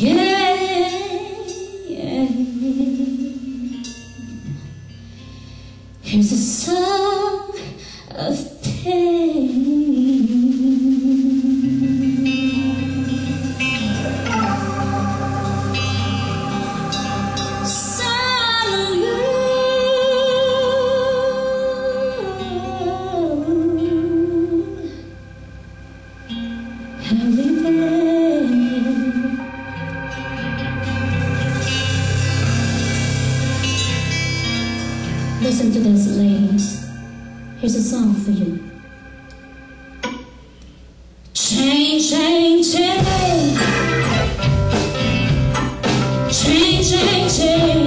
Yeah, Here's a song of pain. Here's a song for you. Change, change, change. Change, change, change.